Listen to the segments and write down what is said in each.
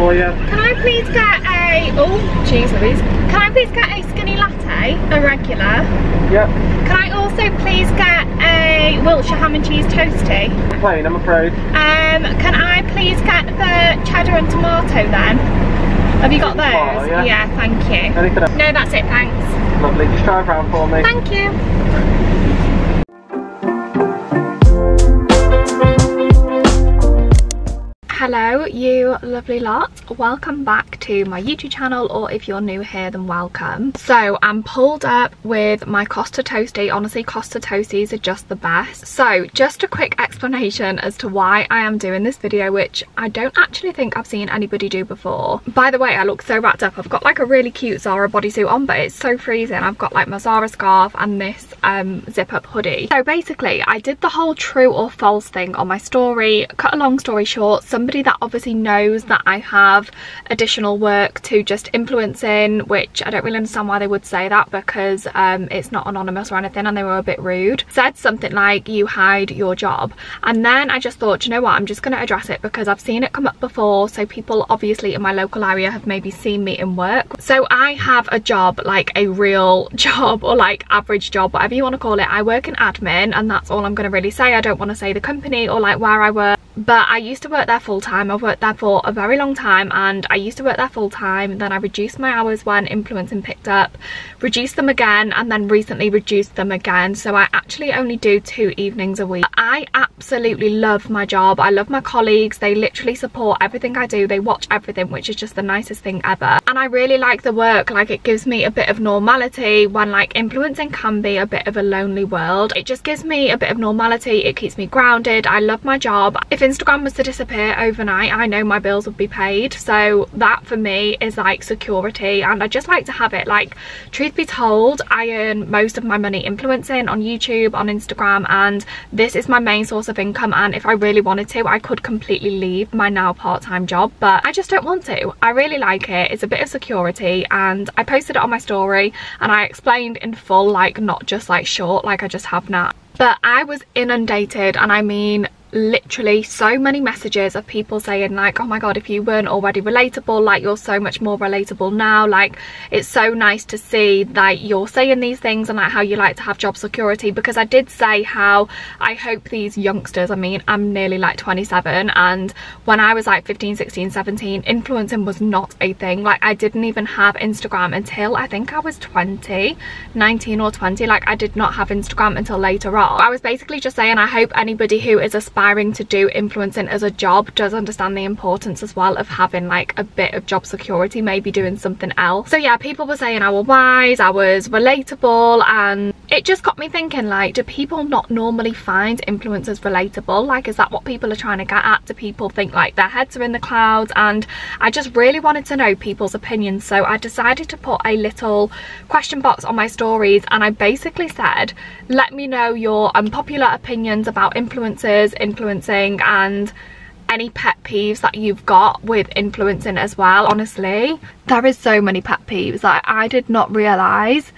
for you. Can I please get a, oh, jeez Louise. Can I please get a skinny latte, a regular? Yep. Can I also please get a Wiltshire ham and cheese toasty? Plain, I'm afraid. Um, can I please get the cheddar and tomato then? Have you got those? Tomato, yeah. yeah, thank you. Anything else? No, that's it, thanks. Lovely. Just drive around for me. Thank you. Hello you lovely lot, welcome back to my YouTube channel or if you're new here then welcome. So I'm pulled up with my Costa Toasty, honestly Costa Toasties are just the best. So just a quick explanation as to why I am doing this video which I don't actually think I've seen anybody do before. By the way I look so wrapped up, I've got like a really cute Zara bodysuit on but it's so freezing. I've got like my Zara scarf and this um, zip up hoodie. So basically I did the whole true or false thing on my story, cut a long story short, somebody that obviously knows that I have additional work to just influence in, which I don't really understand why they would say that because um, it's not anonymous or anything and they were a bit rude. Said something like, you hide your job. And then I just thought, you know what, I'm just going to address it because I've seen it come up before. So people obviously in my local area have maybe seen me in work. So I have a job, like a real job or like average job, whatever you want to call it. I work in admin and that's all I'm going to really say. I don't want to say the company or like where I work but I used to work there full time. I've worked there for a very long time and I used to work there full time. Then I reduced my hours when influencing picked up, reduced them again and then recently reduced them again. So I actually only do two evenings a week. I absolutely love my job. I love my colleagues. They literally support everything I do. They watch everything, which is just the nicest thing ever. And I really like the work. Like it gives me a bit of normality when like influencing can be a bit of a lonely world. It just gives me a bit of normality. It keeps me grounded. I love my job. If Instagram was to disappear overnight, I know my bills would be paid. So that for me is like security and I just like to have it. Like truth be told, I earn most of my money influencing on YouTube, on Instagram and this is my main source of income and if I really wanted to, I could completely leave my now part-time job but I just don't want to. I really like it. It's a bit of security and I posted it on my story and I explained in full like not just like short like I just have now. But I was inundated and I mean literally so many messages of people saying like oh my god if you weren't already relatable like you're so much more relatable now. Like it's so nice to see that you're saying these things and like how you like to have job security because I did say how I hope these youngsters I mean I'm nearly like 27 and when I was like 15 16 17 influencing was not a thing. Like I didn't even have Instagram until I think I was 20 19 or 20 like I did not have Instagram until later on. I was basically just saying I hope anybody who is aspiring aspiring to do influencing as a job does understand the importance as well of having like a bit of job security maybe doing something else. So yeah people were saying I was wise I was relatable and it just got me thinking like do people not normally find influencers relatable? Like is that what people are trying to get at? Do people think like their heads are in the clouds? And I just really wanted to know people's opinions. So I decided to put a little question box on my stories and I basically said let me know your unpopular opinions about influencers influencing and any pet peeves that you've got with influencing as well honestly. There is so many pet peeves that I did not realise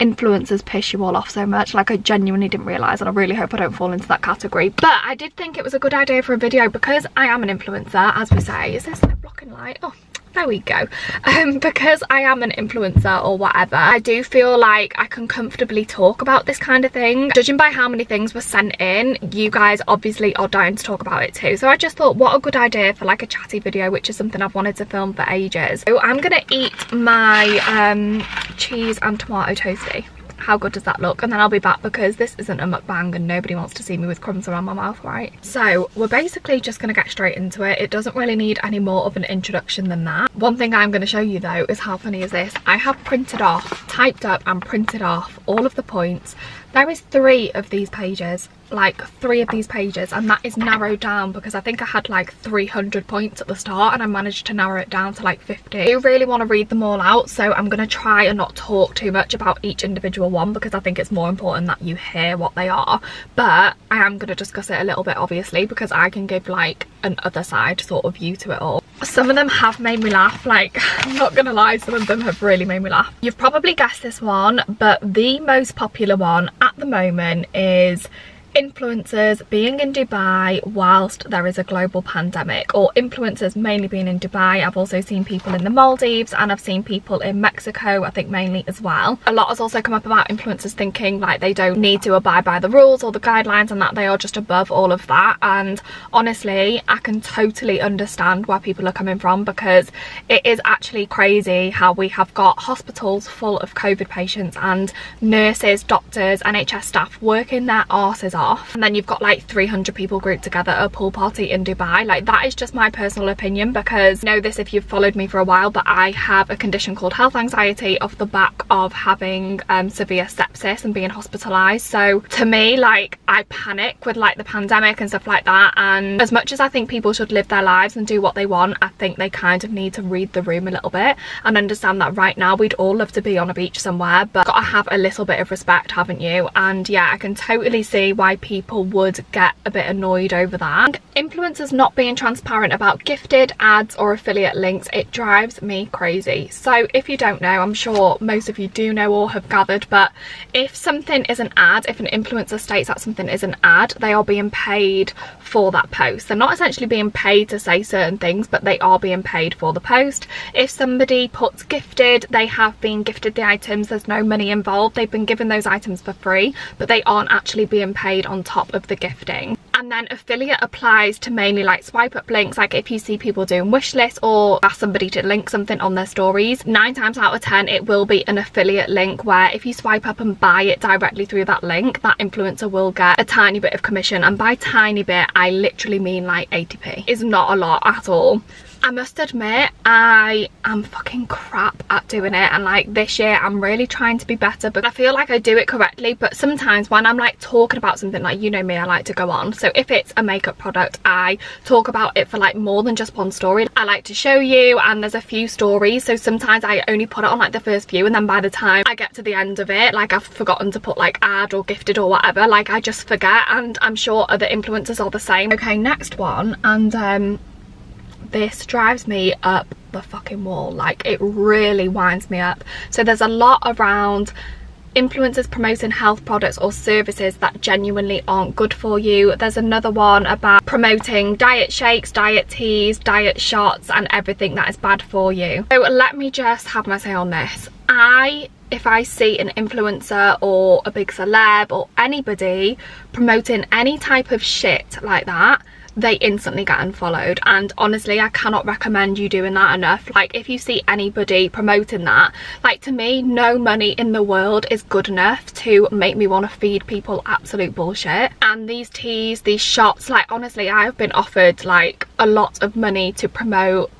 influencers piss you all off so much. Like I genuinely didn't realise and I really hope I don't fall into that category. But I did think it was a good idea for a video because I am an influencer as we say. Is this a blocking light? Oh there we go. Um, because I am an influencer or whatever I do feel like I can comfortably talk about this kind of thing. Judging by how many things were sent in you guys obviously are dying to talk about it too. So I just thought what a good idea for like a chatty video which is something I've wanted to film for ages. So I'm gonna eat my um, cheese and tomato toasty how good does that look? And then I'll be back because this isn't a mukbang and nobody wants to see me with crumbs around my mouth right? So we're basically just going to get straight into it. It doesn't really need any more of an introduction than that. One thing I'm going to show you though is how funny is this. I have printed off typed up and printed off all of the points there is three of these pages like three of these pages and that is narrowed down because I think I had like 300 points at the start and I managed to narrow it down to like 50. I really want to read them all out so I'm going to try and not talk too much about each individual one because I think it's more important that you hear what they are but I am going to discuss it a little bit obviously because I can give like an other side sort of view to it all. Some of them have made me laugh like I'm not gonna lie some of them have really made me laugh. You've probably guessed this one but the most popular one at the moment is influencers being in Dubai whilst there is a global pandemic or influencers mainly being in Dubai. I've also seen people in the Maldives and I've seen people in Mexico, I think mainly as well. A lot has also come up about influencers thinking like they don't need to abide by the rules or the guidelines and that they are just above all of that. And honestly, I can totally understand where people are coming from because it is actually crazy how we have got hospitals full of COVID patients and nurses, doctors, NHS staff working their asses off. And then you've got like 300 people grouped together at a pool party in Dubai. Like that is just my personal opinion because know this if you've followed me for a while, but I have a condition called health anxiety off the back of having um, severe sepsis and being hospitalized. So to me, like I panic with like the pandemic and stuff like that. And as much as I think people should live their lives and do what they want, I think they kind of need to read the room a little bit and understand that right now we'd all love to be on a beach somewhere, but gotta have a little bit of respect, haven't you? And yeah, I can totally see why people would get a bit annoyed over that. Influencers not being transparent about gifted ads or affiliate links, it drives me crazy. So if you don't know, I'm sure most of you do know or have gathered, but if something is an ad, if an influencer states that something is an ad, they are being paid for that post. They're not essentially being paid to say certain things, but they are being paid for the post. If somebody puts gifted, they have been gifted the items, there's no money involved, they've been given those items for free, but they aren't actually being paid on top of the gifting. And then affiliate applies to mainly like swipe up links like if you see people doing wish lists or ask somebody to link something on their stories. Nine times out of ten it will be an affiliate link where if you swipe up and buy it directly through that link that influencer will get a tiny bit of commission. And by tiny bit I literally mean like 80p is not a lot at all I must admit I am fucking crap at doing it and like this year I'm really trying to be better but I feel like I do it correctly but sometimes when I'm like talking about something like you know me I like to go on. So if it's a makeup product I talk about it for like more than just one story. I like to show you and there's a few stories so sometimes I only put it on like the first few and then by the time I get to the end of it like I've forgotten to put like ad or gifted or whatever like I just forget and I'm sure other influencers are the same. Okay next one and um this drives me up the fucking wall like it really winds me up so there's a lot around influencers promoting health products or services that genuinely aren't good for you. There's another one about promoting diet shakes, diet teas, diet shots and everything that is bad for you. So let me just have my say on this. I if I see an influencer or a big celeb or anybody promoting any type of shit like that they instantly get unfollowed. And honestly I cannot recommend you doing that enough. Like if you see anybody promoting that like to me no money in the world is good enough to make me want to feed people absolute bullshit. And these teas these shots like honestly I've been offered like a lot of money to promote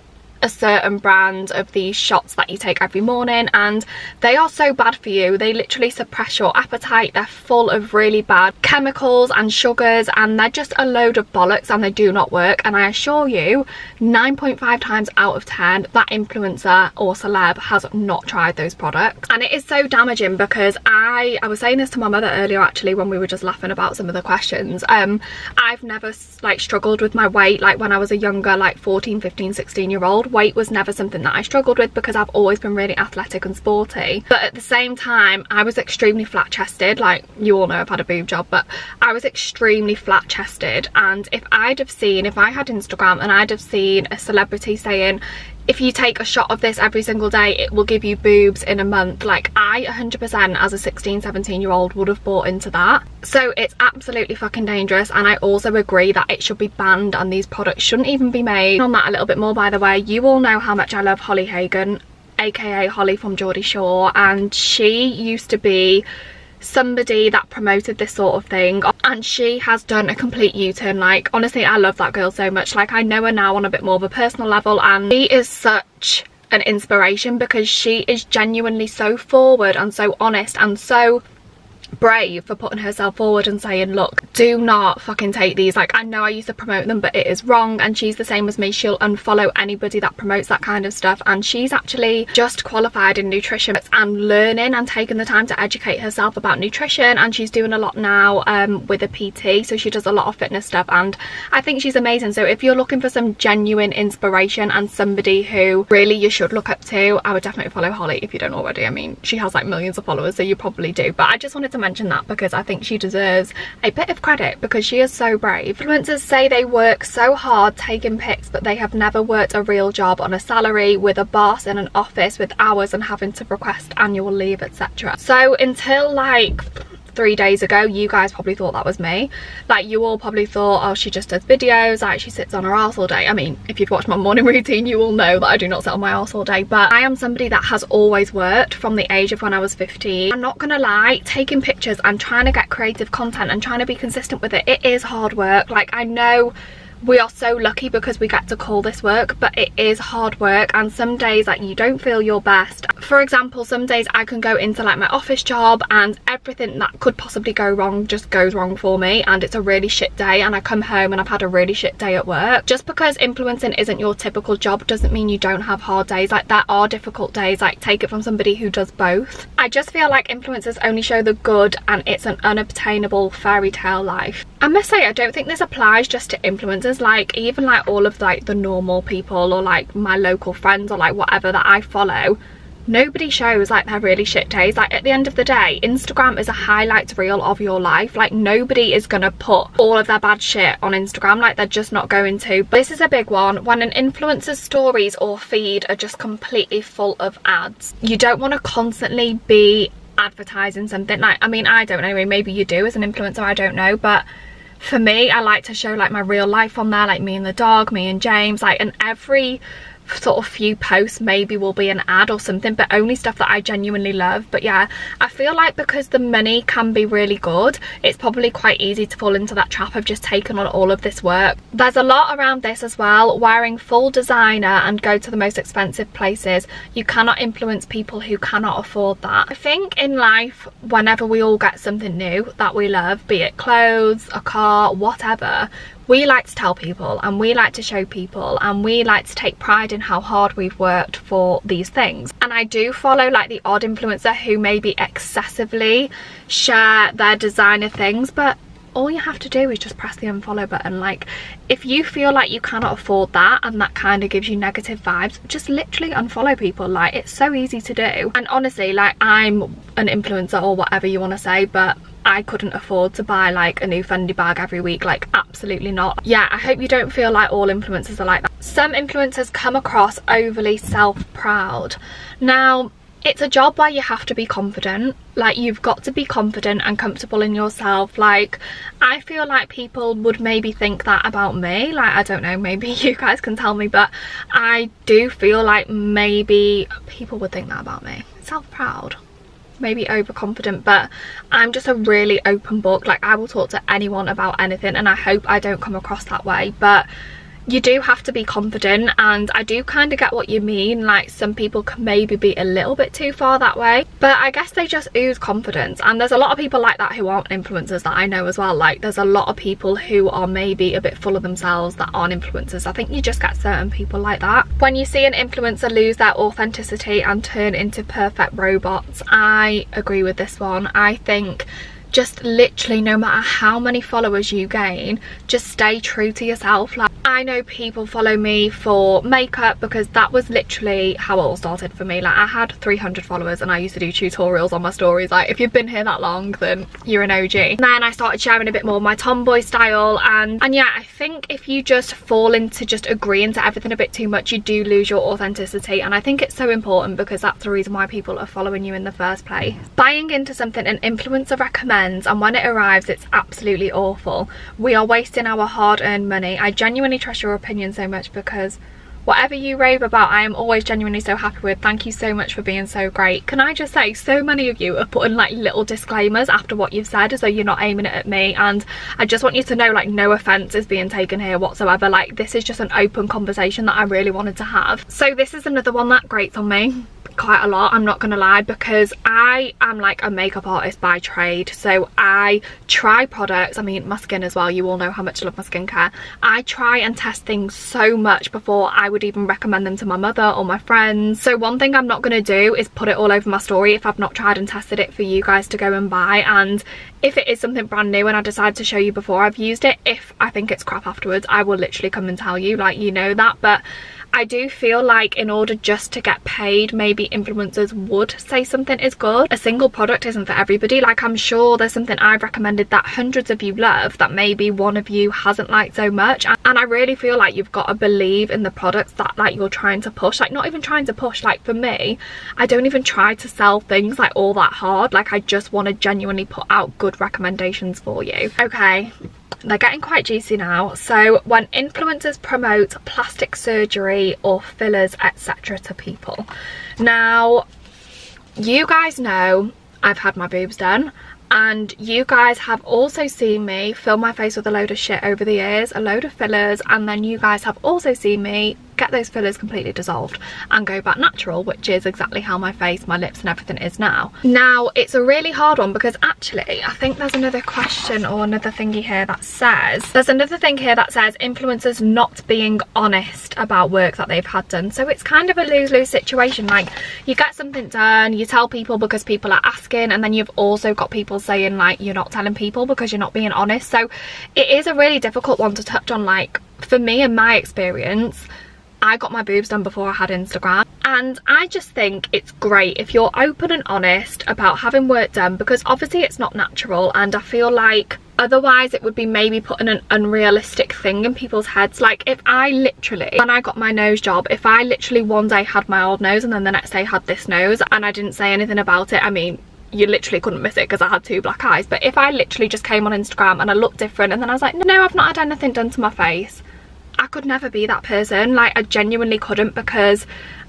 a certain brand of these shots that you take every morning and they are so bad for you. They literally suppress your appetite. They're full of really bad chemicals and sugars and they're just a load of bollocks and they do not work. And I assure you 9.5 times out of 10 that influencer or celeb has not tried those products. And it is so damaging because I I was saying this to my mother earlier actually when we were just laughing about some of the questions. Um I've never like struggled with my weight like when I was a younger like 14 15 16 year old weight was never something that I struggled with because I've always been really athletic and sporty. But at the same time I was extremely flat chested like you all know I've had a boob job but I was extremely flat chested and if I'd have seen if I had Instagram and I'd have seen a celebrity saying if you take a shot of this every single day it will give you boobs in a month. Like I 100% as a 16 17 year old would have bought into that. So it's absolutely fucking dangerous and I also agree that it should be banned and these products shouldn't even be made. On that a little bit more by the way you all know how much I love Holly Hagan aka Holly from Geordie Shore and she used to be somebody that promoted this sort of thing and she has done a complete u-turn like honestly I love that girl so much. Like I know her now on a bit more of a personal level and she is such an inspiration because she is genuinely so forward and so honest and so brave for putting herself forward and saying look do not fucking take these. Like I know I used to promote them but it is wrong and she's the same as me. She'll unfollow anybody that promotes that kind of stuff and she's actually just qualified in nutrition and learning and taking the time to educate herself about nutrition and she's doing a lot now um, with a PT so she does a lot of fitness stuff and I think she's amazing. So if you're looking for some genuine inspiration and somebody who really you should look up to I would definitely follow Holly if you don't already. I mean she has like millions of followers so you probably do but I just wanted to to mention that because I think she deserves a bit of credit because she is so brave. Influencers say they work so hard taking pics but they have never worked a real job on a salary with a boss in an office with hours and having to request annual leave etc. So until like three days ago you guys probably thought that was me. Like you all probably thought oh she just does videos like she sits on her ass all day. I mean if you've watched my morning routine you will know that i do not sit on my ass all day but i am somebody that has always worked from the age of when i was 15 i'm not gonna lie taking pictures and trying to get creative content and trying to be consistent with it it is hard work. Like i know we are so lucky because we get to call this work but it is hard work and some days like you don't feel your best. For example some days i can go into like my office job and everything that could possibly go wrong just goes wrong for me and it's a really shit day and i come home and i've had a really shit day at work. Just because influencing isn't your typical job doesn't mean you don't have hard days. Like there are difficult days like take it from somebody who does both. I just feel like influencers only show the good and it's an unobtainable fairy tale life. I must say i don't think this applies just to influencers like even like all of like the normal people or like my local friends or like whatever that I follow nobody shows like their really shit days. Like at the end of the day instagram is a highlights reel of your life. Like nobody is gonna put all of their bad shit on instagram. Like they're just not going to. But this is a big one. When an influencer's stories or feed are just completely full of ads you don't want to constantly be advertising something. Like i mean i don't know. Maybe you do as an influencer. I don't know. But for me I like to show like my real life on there like me and the dog me and James like and every sort of few posts maybe will be an ad or something but only stuff that I genuinely love. But yeah I feel like because the money can be really good it's probably quite easy to fall into that trap of just taking on all of this work. There's a lot around this as well. Wearing full designer and go to the most expensive places. You cannot influence people who cannot afford that. I think in life whenever we all get something new that we love be it clothes a car whatever we like to tell people and we like to show people and we like to take pride in how hard we've worked for these things. And I do follow like the odd influencer who maybe excessively share their designer things but all you have to do is just press the unfollow button. Like if you feel like you cannot afford that and that kind of gives you negative vibes just literally unfollow people. Like it's so easy to do. And honestly like i'm an influencer or whatever you want to say but I couldn't afford to buy like a new Fendi bag every week like absolutely not. Yeah I hope you don't feel like all influencers are like that. Some influencers come across overly self-proud. Now it's a job where you have to be confident. Like you've got to be confident and comfortable in yourself. Like I feel like people would maybe think that about me. Like I don't know maybe you guys can tell me but I do feel like maybe people would think that about me. Self-proud maybe overconfident but i'm just a really open book. Like i will talk to anyone about anything and i hope i don't come across that way but you do have to be confident and I do kind of get what you mean like some people can maybe be a little bit too far that way but I guess they just ooze confidence and there's a lot of people like that who aren't influencers that I know as well like there's a lot of people who are maybe a bit full of themselves that aren't influencers I think you just get certain people like that. When you see an influencer lose their authenticity and turn into perfect robots I agree with this one I think just literally no matter how many followers you gain just stay true to yourself. Like I know people follow me for makeup because that was literally how it all started for me. Like I had 300 followers and I used to do tutorials on my stories. Like if you've been here that long then you're an OG and then I started sharing a bit more my tomboy style and and yeah I think if you just fall into just agreeing to everything a bit too much you do lose your authenticity. And I think it's so important because that's the reason why people are following you in the first place. Buying into something an influencer recommends and when it arrives it's absolutely awful. We are wasting our hard-earned money. I genuinely trust your opinion so much because whatever you rave about I am always genuinely so happy with. Thank you so much for being so great. Can I just say so many of you are putting like little disclaimers after what you've said as though you're not aiming it at me and I just want you to know like no offense is being taken here whatsoever. Like this is just an open conversation that I really wanted to have. So this is another one that grates on me quite a lot i'm not gonna lie because i am like a makeup artist by trade. So i try products i mean my skin as well you all know how much i love my skincare. I try and test things so much before i would even recommend them to my mother or my friends. So one thing i'm not gonna do is put it all over my story if i've not tried and tested it for you guys to go and buy. And if it is something brand new and I decide to show you before I've used it, if I think it's crap afterwards, I will literally come and tell you, like, you know that, but I do feel like in order just to get paid, maybe influencers would say something is good. A single product isn't for everybody. Like I'm sure there's something I've recommended that hundreds of you love that maybe one of you hasn't liked so much. And I really feel like you've got to believe in the products that like you're trying to push. Like not even trying to push, like for me, I don't even try to sell things like all that hard. Like I just want to genuinely put out good recommendations for you. Okay, they're getting quite juicy now. So when influencers promote plastic surgery or fillers etc to people. Now you guys know I've had my boobs done and you guys have also seen me fill my face with a load of shit over the years a load of fillers and then you guys have also seen me get those fillers completely dissolved and go back natural which is exactly how my face my lips and everything is now. Now it's a really hard one because actually i think there's another question or another thingy here that says there's another thing here that says influencers not being honest about work that they've had done. So it's kind of a lose-lose situation. Like you get something done you tell people because people are asking and then you've also got people saying like you're not telling people because you're not being honest. So it is a really difficult one to touch on. Like for me and my experience I got my boobs done before I had Instagram. And I just think it's great if you're open and honest about having work done because obviously it's not natural. And I feel like otherwise it would be maybe putting an unrealistic thing in people's heads. Like if I literally when I got my nose job if I literally one day had my old nose and then the next day had this nose and I didn't say anything about it I mean you literally couldn't miss it because I had two black eyes. But if I literally just came on Instagram and I looked different and then I was like no I've not had anything done to my face I could never be that person. Like I genuinely couldn't because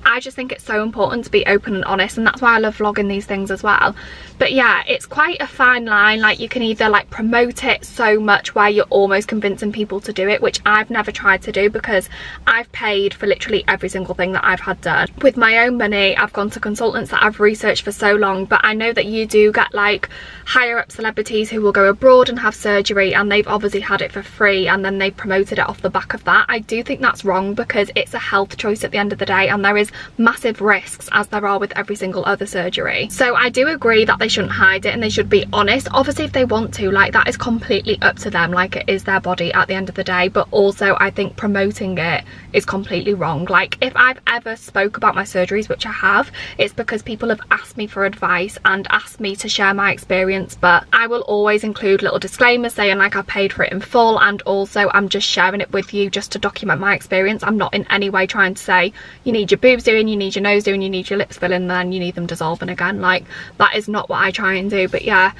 I just think it's so important to be open and honest and that's why I love vlogging these things as well. But yeah it's quite a fine line like you can either like promote it so much where you're almost convincing people to do it which I've never tried to do because I've paid for literally every single thing that I've had done. With my own money I've gone to consultants that I've researched for so long but I know that you do get like higher up celebrities who will go abroad and have surgery and they've obviously had it for free and then they've promoted it off the back of that. I do think that's wrong because it's a health choice at the end of the day and there is massive risks as there are with every single other surgery. So I do agree that they shouldn't hide it and they should be honest. Obviously if they want to, like that is completely up to them, like it is their body at the end of the day. But also I think promoting it is completely wrong. Like if I've ever spoke about my surgeries, which I have, it's because people have asked me for advice and asked me to share my experience. But I will always include little disclaimers saying like I paid for it in full and also I'm just sharing it with you just to document my experience. I'm not in any way trying to say you need your doing, you need your nose doing, you need your lips filling, then you need them dissolving again. Like that is not what I try and do. But yeah,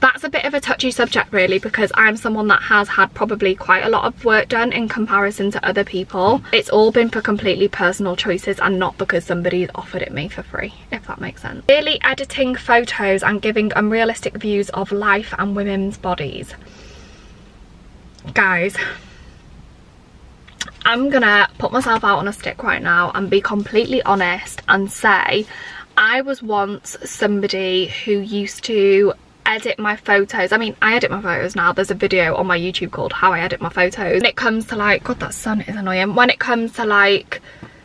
that's a bit of a touchy subject really because I'm someone that has had probably quite a lot of work done in comparison to other people. It's all been for completely personal choices and not because somebody's offered it me for free, if that makes sense. Really editing photos and giving unrealistic views of life and women's bodies. Guys, I'm gonna put myself out on a stick right now and be completely honest and say I was once somebody who used to edit my photos. I mean, I edit my photos now. There's a video on my YouTube called How I Edit My Photos. When it comes to like, God, that sun is annoying. When it comes to like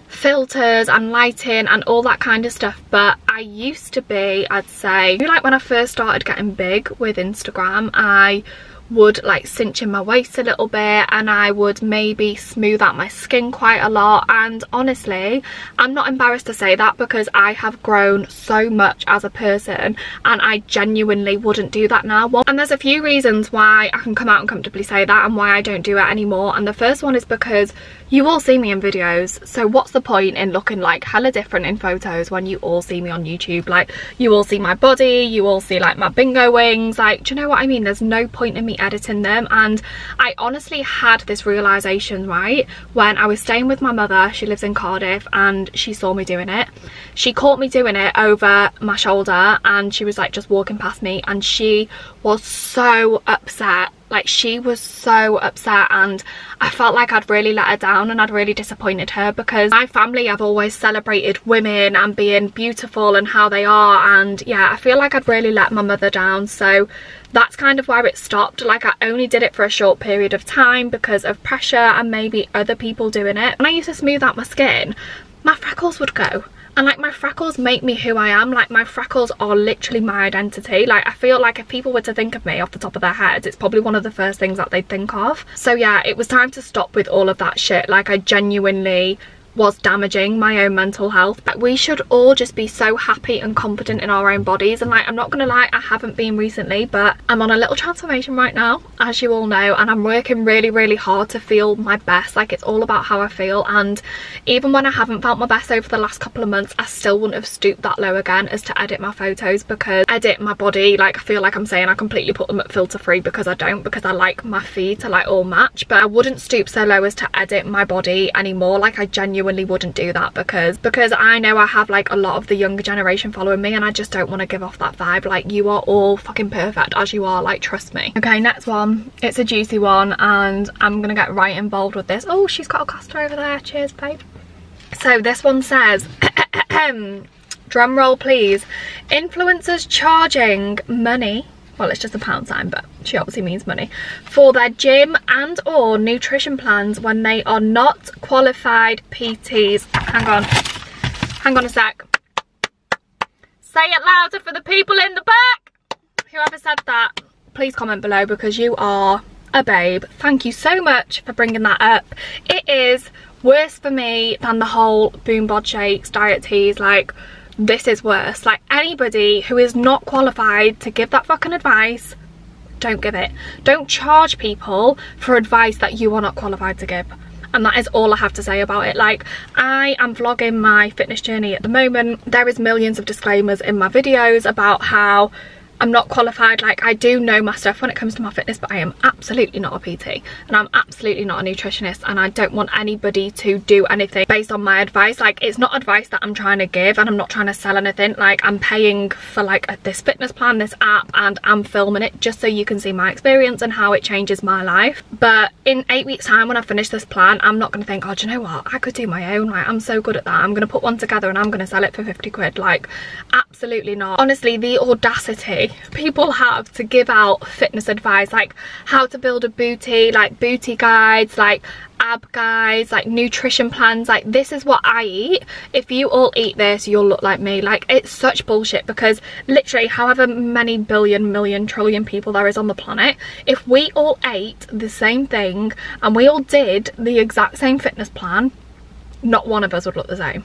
filters and lighting and all that kind of stuff but I used to be I'd say like when I first started getting big with Instagram I would like cinch in my waist a little bit and I would maybe smooth out my skin quite a lot. And honestly I'm not embarrassed to say that because I have grown so much as a person and I genuinely wouldn't do that now. And there's a few reasons why I can come out and comfortably say that and why I don't do it anymore. And the first one is because you all see me in videos so what's the point in looking like hella different in photos when you all see me on YouTube? Like you all see my body you all see like my bingo wings. Like do you know what I mean? There's no point in me editing them. And I honestly had this realization right when I was staying with my mother she lives in Cardiff and she saw me doing it. She caught me doing it over my shoulder and she was like just walking past me and she was so upset like she was so upset and I felt like I'd really let her down and I'd really disappointed her because my family have always celebrated women and being beautiful and how they are and yeah I feel like I'd really let my mother down. So that's kind of where it stopped. Like I only did it for a short period of time because of pressure and maybe other people doing it. When I used to smooth out my skin my freckles would go and like my freckles make me who I am. Like my freckles are literally my identity. Like I feel like if people were to think of me off the top of their heads it's probably one of the first things that they'd think of. So yeah it was time to stop with all of that shit. Like I genuinely was damaging my own mental health. But we should all just be so happy and confident in our own bodies. And like, I'm not gonna lie, I haven't been recently, but I'm on a little transformation right now, as you all know, and I'm working really, really hard to feel my best. Like it's all about how I feel. And even when I haven't felt my best over the last couple of months, I still wouldn't have stooped that low again as to edit my photos because edit my body, like I feel like I'm saying I completely put them at filter free because I don't, because I like my feet to like all match. But I wouldn't stoop so low as to edit my body anymore. Like I genuinely wouldn't do that because because I know I have like a lot of the younger generation following me and I just don't want to give off that vibe. Like you are all fucking perfect as you are, like trust me. Okay, next one. It's a juicy one and I'm gonna get right involved with this. Oh, she's got a Costa over there. Cheers, babe. So this one says, drum roll please, influencers charging money well it's just a pound sign but she obviously means money. For their gym and or nutrition plans when they are not qualified PTs hang on. Hang on a sec. Say it louder for the people in the back. Whoever said that please comment below because you are a babe. Thank you so much for bringing that up. It is worse for me than the whole Boombod shakes diet teas like this is worse. Like anybody who is not qualified to give that fucking advice, don't give it. Don't charge people for advice that you are not qualified to give. And that is all I have to say about it. Like, I am vlogging my fitness journey at the moment. There is millions of disclaimers in my videos about how I'm not qualified like I do know my stuff when it comes to my fitness but I am absolutely not a PT and I'm absolutely not a nutritionist and I don't want anybody to do anything based on my advice. Like it's not advice that I'm trying to give and I'm not trying to sell anything. Like I'm paying for like a, this fitness plan this app and I'm filming it just so you can see my experience and how it changes my life. But in eight weeks time when I finish this plan I'm not going to think oh do you know what? I could do my own like I'm so good at that. I'm going to put one together and I'm going to sell it for 50 quid. Like absolutely not. Honestly the audacity people have to give out fitness advice like how to build a booty like booty guides like ab guides like nutrition plans like this is what i eat. If you all eat this you'll look like me. Like it's such bullshit because literally however many billion million trillion people there is on the planet if we all ate the same thing and we all did the exact same fitness plan not one of us would look the same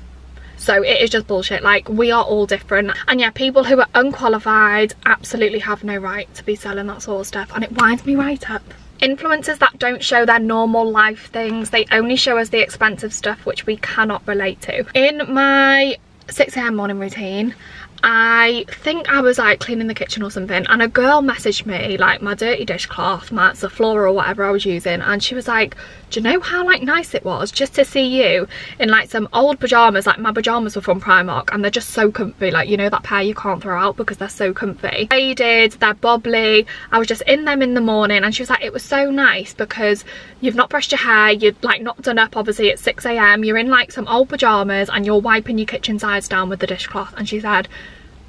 so it is just bullshit. Like we are all different. And yeah people who are unqualified absolutely have no right to be selling that sort of stuff. And it winds me right up. Influencers that don't show their normal life things they only show us the expensive stuff which we cannot relate to. In my 6am morning routine I think I was like cleaning the kitchen or something and a girl messaged me like my dirty dishcloth, my Zoflora or whatever I was using and she was like, do you know how like nice it was just to see you in like some old pyjamas, like my pyjamas were from Primark and they're just so comfy, like you know that pair you can't throw out because they're so comfy. Faded, they're bobbly, I was just in them in the morning and she was like, it was so nice because you've not brushed your hair, you're like not done up obviously at 6am, you're in like some old pyjamas and you're wiping your kitchen sides down with the dishcloth and she said,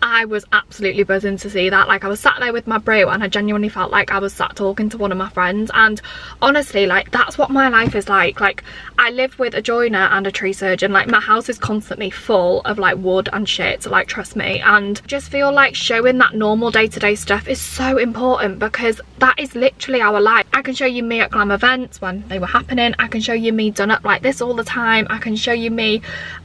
I was absolutely buzzing to see that. Like I was sat there with my brew and I genuinely felt like I was sat talking to one of my friends and honestly like that's what my life is like. Like I live with a joiner and a tree surgeon. Like my house is constantly full of like wood and shit. So like trust me and just feel like showing that normal day-to-day -day stuff is so important because that is literally our life. I can show you me at glam events when they were happening. I can show you me done up like this all the time. I can show you me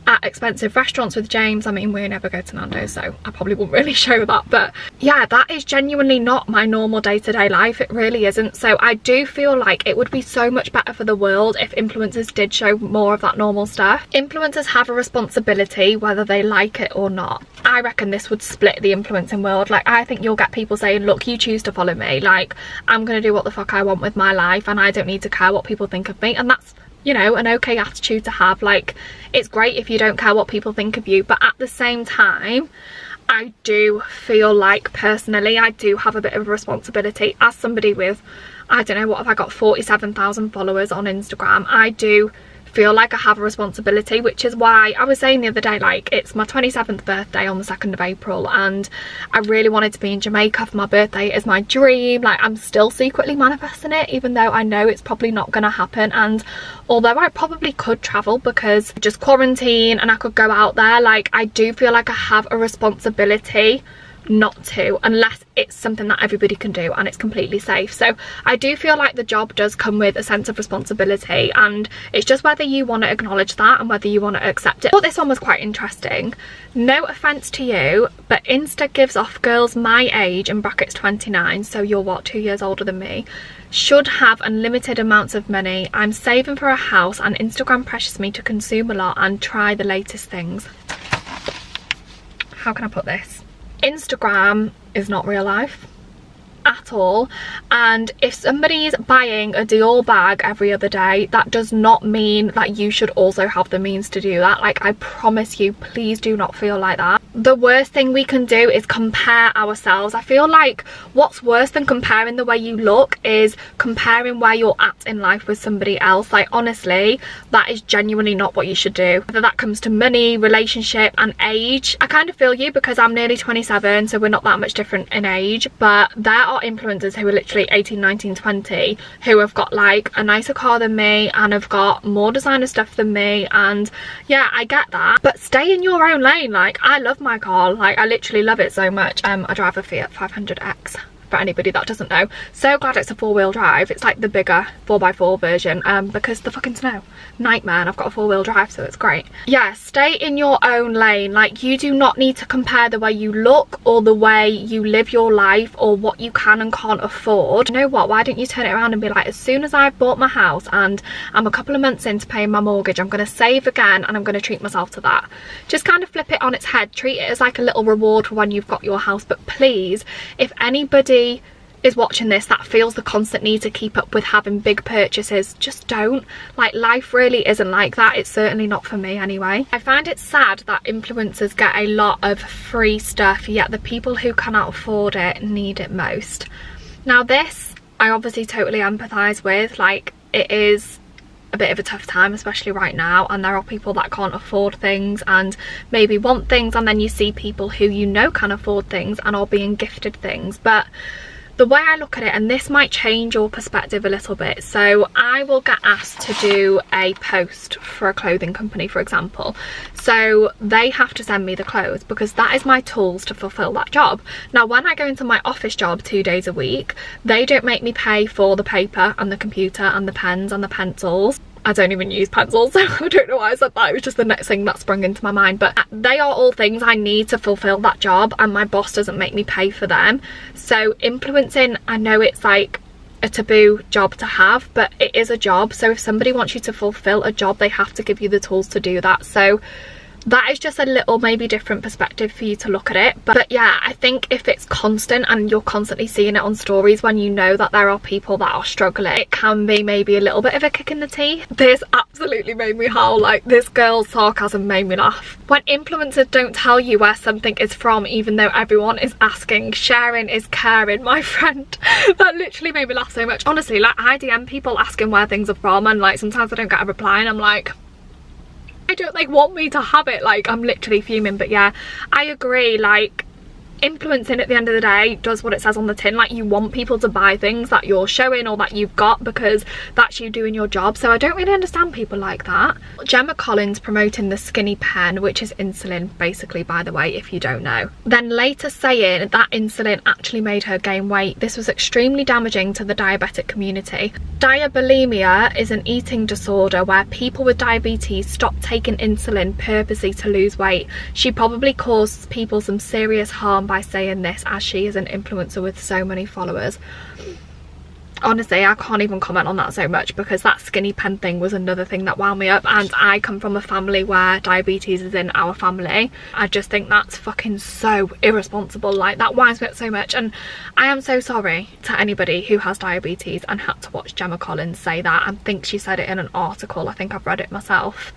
at expensive restaurants with James. I mean we never go to Nando's so I probably probably won't really show that but yeah that is genuinely not my normal day-to-day -day life it really isn't. So I do feel like it would be so much better for the world if influencers did show more of that normal stuff. Influencers have a responsibility whether they like it or not. I reckon this would split the influencing world. Like I think you'll get people saying look you choose to follow me. Like I'm gonna do what the fuck I want with my life and I don't need to care what people think of me. And that's you know an okay attitude to have. Like it's great if you don't care what people think of you but at the same time I do feel like personally I do have a bit of a responsibility as somebody with I don't know what have I got 47,000 followers on Instagram. I do feel like I have a responsibility which is why I was saying the other day like it's my 27th birthday on the 2nd of April and I really wanted to be in Jamaica for my birthday. Is my dream. Like I'm still secretly manifesting it even though I know it's probably not gonna happen. And although I probably could travel because just quarantine and I could go out there like I do feel like I have a responsibility not to unless it's something that everybody can do and it's completely safe so I do feel like the job does come with a sense of responsibility and it's just whether you want to acknowledge that and whether you want to accept it. Thought this one was quite interesting. No offence to you but Insta gives off girls my age in brackets 29 so you're what two years older than me should have unlimited amounts of money. I'm saving for a house and Instagram pressures me to consume a lot and try the latest things. How can I put this? Instagram is not real life at all. And if somebody's buying a Dior bag every other day that does not mean that you should also have the means to do that. Like I promise you please do not feel like that the worst thing we can do is compare ourselves. I feel like what's worse than comparing the way you look is comparing where you're at in life with somebody else. Like honestly that is genuinely not what you should do. Whether that comes to money relationship and age. I kind of feel you because I'm nearly 27 so we're not that much different in age. But there are influencers who are literally 18, 19, 20 who have got like a nicer car than me and have got more designer stuff than me. And yeah I get that. But stay in your own lane. Like I love car. Like I literally love it so much. Um I drive a Fiat 500X for anybody that doesn't know. So glad it's a four-wheel drive. It's like the bigger 4x4 version um, because the fucking snow. Nightmare and I've got a four-wheel drive so it's great. Yeah, stay in your own lane. Like you do not need to compare the way you look or the way you live your life or what you can and can't afford. You know what? Why don't you turn it around and be like, as soon as I've bought my house and I'm a couple of months into paying my mortgage, I'm going to save again and I'm going to treat myself to that. Just kind of flip it on its head. Treat it as like a little reward for when you've got your house. But please, if anybody is watching this that feels the constant need to keep up with having big purchases just don't. Like life really isn't like that. It's certainly not for me anyway. I find it sad that influencers get a lot of free stuff yet the people who cannot afford it need it most. Now this i obviously totally empathize with. Like it is a bit of a tough time especially right now and there are people that can't afford things and maybe want things and then you see people who you know can afford things and are being gifted things. But the way I look at it and this might change your perspective a little bit so I will get asked to do a post for a clothing company for example. So they have to send me the clothes because that is my tools to fulfill that job. Now when I go into my office job two days a week they don't make me pay for the paper and the computer and the pens and the pencils I don't even use pencils so I don't know why I said that. It was just the next thing that sprung into my mind. But uh, they are all things I need to fulfill that job and my boss doesn't make me pay for them. So influencing I know it's like a taboo job to have but it is a job. So if somebody wants you to fulfill a job they have to give you the tools to do that. So that is just a little maybe different perspective for you to look at it. But, but, yeah i think if it's constant and you're constantly seeing it on stories when you know that there are people that are struggling it can be maybe a little bit of a kick in the teeth. This absolutely made me howl. Like this girl's sarcasm made me laugh. When influencers don't tell you where something is from even though everyone is asking sharing is caring my friend. That literally made me laugh so much. Honestly like i dm people asking where things are from and like sometimes i don't get a reply and i'm like I don't like want me to have it. Like I'm literally fuming but yeah I agree. Like influencing at the end of the day does what it says on the tin. Like you want people to buy things that you're showing or that you've got because that's you doing your job. So I don't really understand people like that. Gemma Collins promoting the skinny pen which is insulin basically by the way if you don't know. Then later saying that insulin actually made her gain weight. This was extremely damaging to the diabetic community. Diabulimia is an eating disorder where people with diabetes stop taking insulin purposely to lose weight. She probably caused people some serious harm by saying this as she is an influencer with so many followers. Honestly I can't even comment on that so much because that skinny pen thing was another thing that wound me up and I come from a family where diabetes is in our family. I just think that's fucking so irresponsible like that winds me up so much and I am so sorry to anybody who has diabetes and had to watch Gemma Collins say that. And think she said it in an article I think I've read it myself.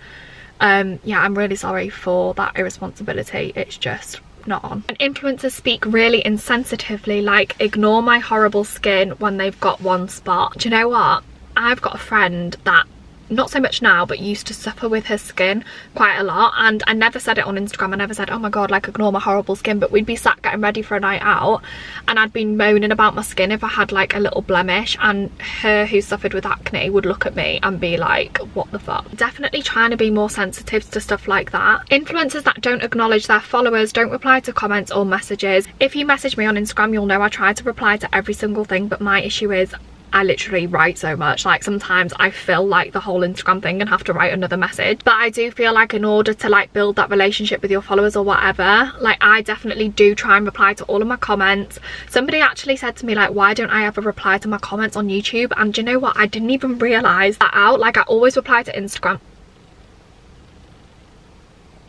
Um yeah I'm really sorry for that irresponsibility. It's just not on. And influencers speak really insensitively like ignore my horrible skin when they've got one spot. Do you know what? I've got a friend that not so much now, but used to suffer with her skin quite a lot. And I never said it on Instagram. I never said, oh my God, like ignore my horrible skin. But we'd be sat getting ready for a night out and I'd been moaning about my skin if I had like a little blemish and her who suffered with acne would look at me and be like, what the fuck? Definitely trying to be more sensitive to stuff like that. Influencers that don't acknowledge their followers, don't reply to comments or messages. If you message me on Instagram, you'll know I try to reply to every single thing, but my issue is I literally write so much. Like sometimes I feel like the whole Instagram thing and have to write another message. But I do feel like in order to like build that relationship with your followers or whatever like I definitely do try and reply to all of my comments. Somebody actually said to me like why don't I ever reply to my comments on YouTube? And you know what? I didn't even realize that out. Like I always reply to Instagram.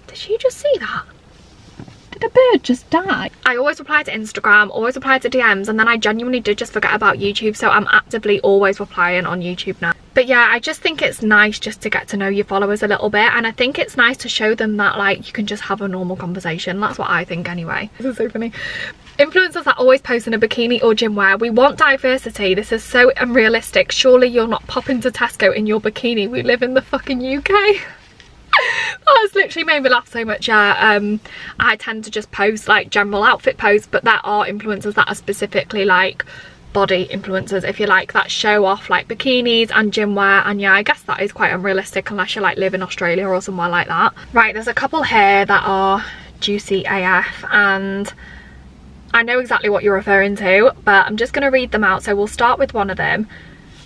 Did you just see that a bird just die? I always reply to Instagram, always reply to DMs, and then I genuinely did just forget about YouTube, so I'm actively always replying on YouTube now. But yeah, I just think it's nice just to get to know your followers a little bit, and I think it's nice to show them that like you can just have a normal conversation. That's what I think anyway. This is so funny. Influencers that always post in a bikini or gym wear. We want diversity. This is so unrealistic. Surely you're not popping to Tesco in your bikini. We live in the fucking UK. that has literally made me laugh so much yeah. Um i tend to just post like general outfit posts but there are influencers that are specifically like body influencers. If you like that show off like bikinis and gym wear and yeah i guess that is quite unrealistic unless you like live in australia or somewhere like that. Right there's a couple here that are juicy af and i know exactly what you're referring to but i'm just going to read them out so we'll start with one of them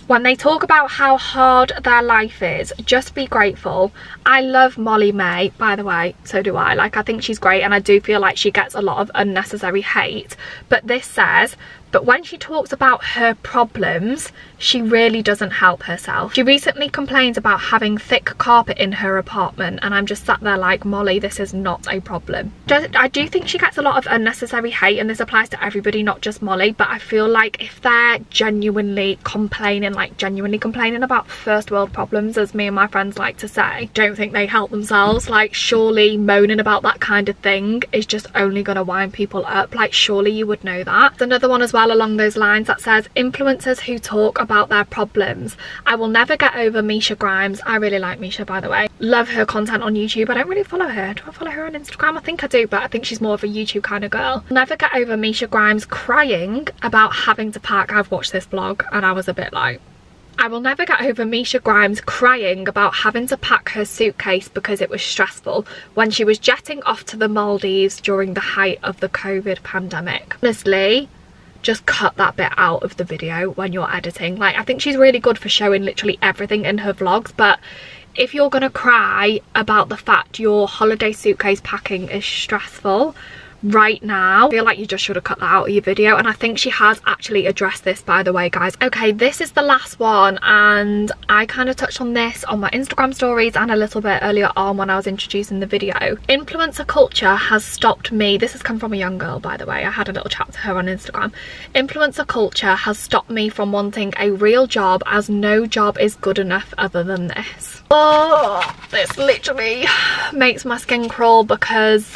when they talk about how hard their life is just be grateful. I love Molly-Mae, by the way so do i. Like i think she's great and i do feel like she gets a lot of unnecessary hate. But this says but when she talks about her problems, she really doesn't help herself. She recently complains about having thick carpet in her apartment and I'm just sat there like, Molly, this is not a problem. I do think she gets a lot of unnecessary hate and this applies to everybody, not just Molly, but I feel like if they're genuinely complaining, like genuinely complaining about first world problems, as me and my friends like to say, don't think they help themselves. Like surely moaning about that kind of thing is just only gonna wind people up. Like surely you would know that. Another one as well along those lines that says influencers who talk about their problems. I will never get over Misha Grimes. I really like Misha by the way. Love her content on YouTube. I don't really follow her. Do I follow her on Instagram? I think I do but I think she's more of a YouTube kind of girl. Never get over Misha Grimes crying about having to pack. I've watched this vlog and I was a bit like I will never get over Misha Grimes crying about having to pack her suitcase because it was stressful when she was jetting off to the Maldives during the height of the COVID pandemic. Honestly, just cut that bit out of the video when you're editing. Like, I think she's really good for showing literally everything in her vlogs, but if you're gonna cry about the fact your holiday suitcase packing is stressful, right now. I feel like you just should have cut that out of your video and I think she has actually addressed this by the way guys. Okay this is the last one and I kind of touched on this on my Instagram stories and a little bit earlier on when I was introducing the video. Influencer culture has stopped me, this has come from a young girl by the way, I had a little chat to her on Instagram. Influencer culture has stopped me from wanting a real job as no job is good enough other than this. Oh, this literally makes my skin crawl because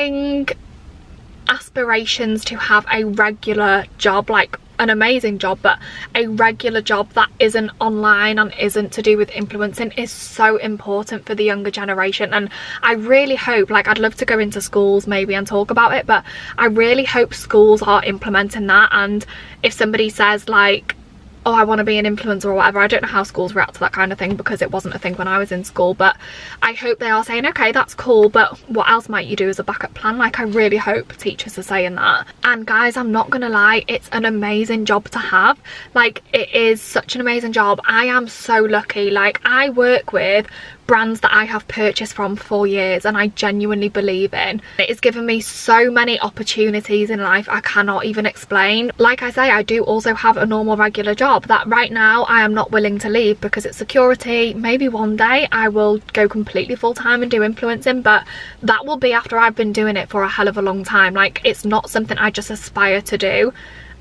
aspirations to have a regular job like an amazing job but a regular job that isn't online and isn't to do with influencing is so important for the younger generation. And I really hope like I'd love to go into schools maybe and talk about it but I really hope schools are implementing that. And if somebody says like oh I want to be an influencer or whatever. I don't know how schools react to that kind of thing because it wasn't a thing when I was in school but I hope they are saying okay that's cool but what else might you do as a backup plan? Like I really hope teachers are saying that. And guys I'm not gonna lie it's an amazing job to have. Like it is such an amazing job. I am so lucky. Like I work with brands that I have purchased from for years and I genuinely believe in. It has given me so many opportunities in life I cannot even explain. Like I say, I do also have a normal regular job that right now I am not willing to leave because it's security. Maybe one day I will go completely full time and do influencing, but that will be after I've been doing it for a hell of a long time. Like it's not something I just aspire to do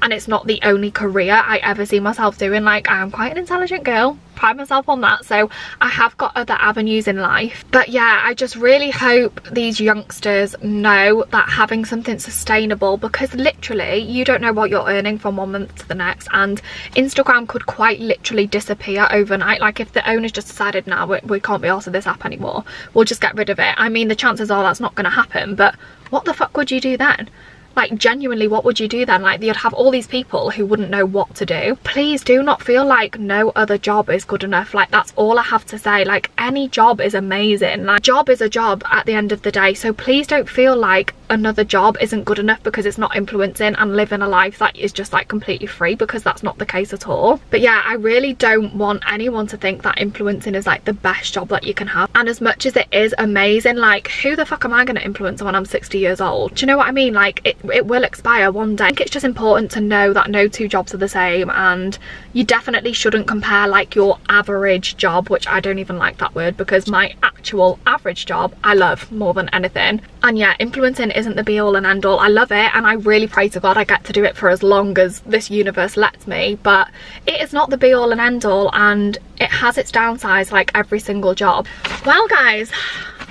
and it's not the only career I ever see myself doing. Like I'm quite an intelligent girl pride myself on that so I have got other avenues in life. But yeah I just really hope these youngsters know that having something sustainable because literally you don't know what you're earning from one month to the next and Instagram could quite literally disappear overnight. Like if the owners just decided now we, we can't be asked this app anymore we'll just get rid of it I mean the chances are that's not going to happen but what the fuck would you do then like genuinely what would you do then? Like you'd have all these people who wouldn't know what to do. Please do not feel like no other job is good enough. Like that's all i have to say. Like any job is amazing. Like job is a job at the end of the day. So please don't feel like another job isn't good enough because it's not influencing and living a life that is just like completely free because that's not the case at all. But yeah i really don't want anyone to think that influencing is like the best job that you can have. And as much as it is amazing like who the fuck am i going to influence when i'm 60 years old? Do you know what i mean? Like it, it will expire one day. I think it's just important to know that no two jobs are the same and you definitely shouldn't compare like your average job which i don't even like that word because my actual average job i love more than anything. And yeah influencing isn't the be all and end all I love it and I really pray to God I get to do it for as long as this universe lets me but it is not the be all and end all and it has its downsides like every single job. Well guys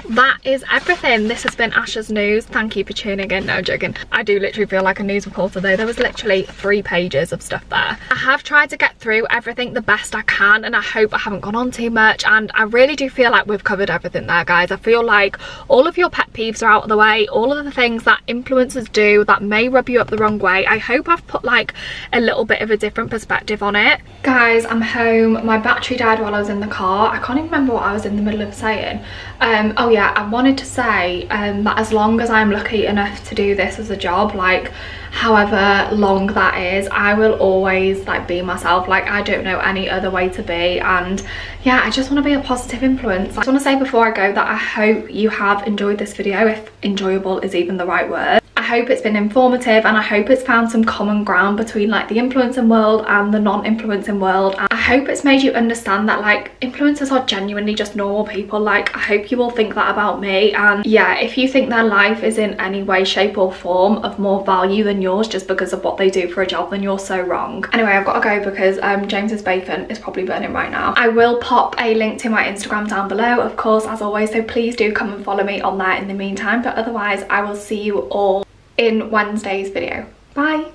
that is everything. This has been Ash's news. Thank you for tuning in. No joking. I do literally feel like a news reporter though. There was literally three pages of stuff there. I have tried to get through everything the best I can and I hope I haven't gone on too much and I really do feel like we've covered everything there guys. I feel like all of your pet peeves are out of the way. All of the things that influencers do that may rub you up the wrong way. I hope I've put like a little bit of a different perspective on it guys I'm home. My battery died while I was in the car. I can't even remember what I was in the middle of saying. Um oh yeah I wanted to say um, that as long as I'm lucky enough to do this as a job like however long that is I will always like be myself. Like I don't know any other way to be. And yeah I just want to be a positive influence. I just want to say before I go that I hope you have enjoyed this video if enjoyable is even the right word hope it's been informative and I hope it's found some common ground between like the influencing world and the non-influencing world. I hope it's made you understand that like influencers are genuinely just normal people. Like I hope you all think that about me and yeah if you think their life is in any way shape or form of more value than yours just because of what they do for a job then you're so wrong. Anyway I've got to go because um, James's bacon is probably burning right now. I will pop a link to my Instagram down below of course as always so please do come and follow me on there in the meantime but otherwise I will see you all in Wednesday's video. Bye!